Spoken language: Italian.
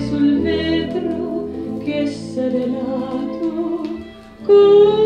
sul vetro che serrato con